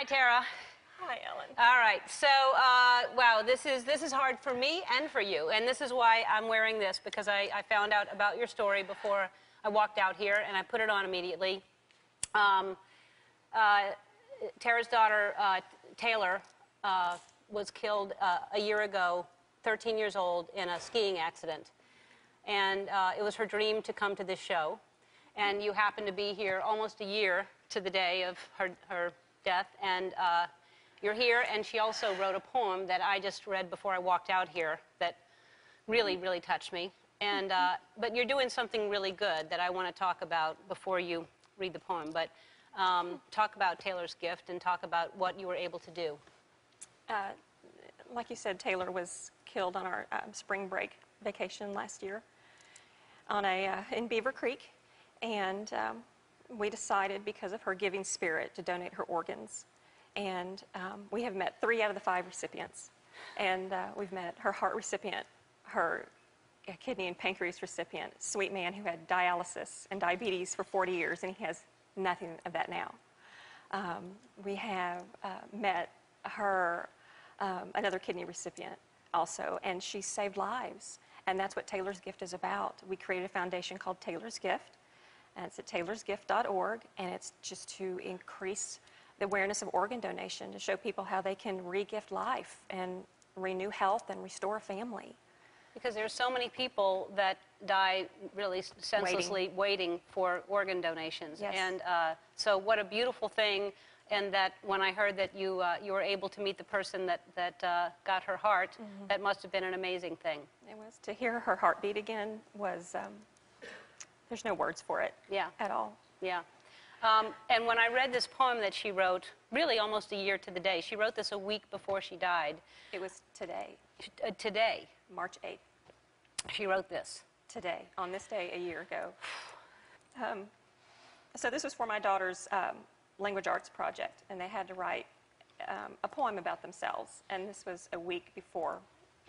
Hi, Tara. Hi, Ellen. All right. So, uh, wow, this is this is hard for me and for you, and this is why I'm wearing this because I, I found out about your story before I walked out here, and I put it on immediately. Um, uh, Tara's daughter uh, Taylor uh, was killed uh, a year ago, 13 years old, in a skiing accident, and uh, it was her dream to come to this show, and you happened to be here almost a year to the day of her her death, and uh, you're here, and she also wrote a poem that I just read before I walked out here that really, really touched me. And, uh, but you're doing something really good that I want to talk about before you read the poem. But um, talk about Taylor's gift and talk about what you were able to do. Uh, like you said, Taylor was killed on our um, spring break vacation last year on a, uh, in Beaver Creek. And um, we decided, because of her giving spirit, to donate her organs. And um, we have met three out of the five recipients. And uh, we've met her heart recipient, her kidney and pancreas recipient, sweet man who had dialysis and diabetes for 40 years, and he has nothing of that now. Um, we have uh, met her, um, another kidney recipient also, and she saved lives. And that's what Taylor's Gift is about. We created a foundation called Taylor's Gift, and it's at taylorsgift.org, and it's just to increase the awareness of organ donation to show people how they can regift life and renew health and restore a family. Because there's so many people that die really senselessly waiting, waiting for organ donations. Yes. And uh, so what a beautiful thing. And that when I heard that you, uh, you were able to meet the person that, that uh, got her heart, mm-hmm. that must have been an amazing thing. It was. To hear her heartbeat again was, um, there's no words for it yeah. at all. Yeah. Um, and when I read this poem that she wrote, really almost a year to the day, she wrote this a week before she died. It was today. Uh, today. March 8th. She wrote this. Today, on this day a year ago. Um, so this was for my daughter's um, language arts project, and they had to write um, a poem about themselves. And this was a week before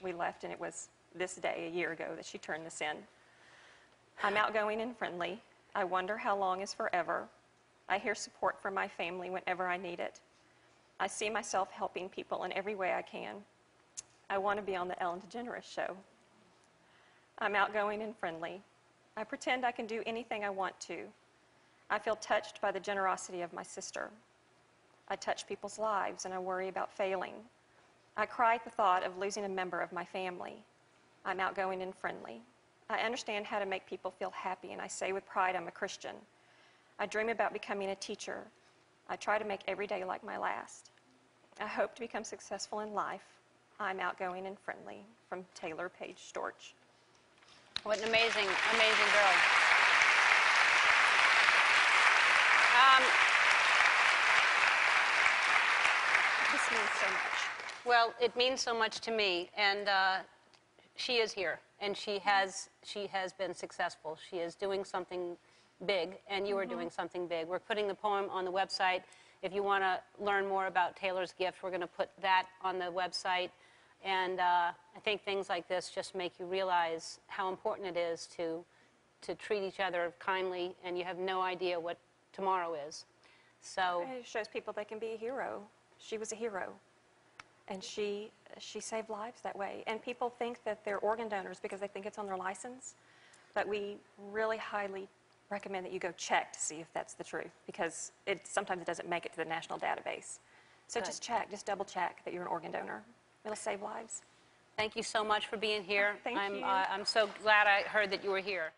we left, and it was this day a year ago that she turned this in. I'm outgoing and friendly. I wonder how long is forever. I hear support from my family whenever I need it. I see myself helping people in every way I can. I want to be on the Ellen DeGeneres show. I'm outgoing and friendly. I pretend I can do anything I want to. I feel touched by the generosity of my sister. I touch people's lives and I worry about failing. I cry at the thought of losing a member of my family. I'm outgoing and friendly. I understand how to make people feel happy, and I say with pride I'm a Christian. I dream about becoming a teacher. I try to make every day like my last. I hope to become successful in life. I'm outgoing and friendly. From Taylor Page Storch. What an amazing, amazing girl. Um, this means so much. Well, it means so much to me, and uh, she is here, and she has she has been successful. She is doing something big, and you are mm-hmm. doing something big. We're putting the poem on the website. If you want to learn more about Taylor's gift, we're going to put that on the website. And uh, I think things like this just make you realize how important it is to, to treat each other kindly, and you have no idea what tomorrow is. So it shows people they can be a hero. She was a hero, and she she saved lives that way. And people think that they're organ donors because they think it's on their license, but we really highly recommend that you go check to see if that's the truth because it sometimes it doesn't make it to the national database. So Good. just check, just double check that you're an organ donor. It'll save lives. Thank you so much for being here. Thank I'm, you. Uh, I'm so glad I heard that you were here.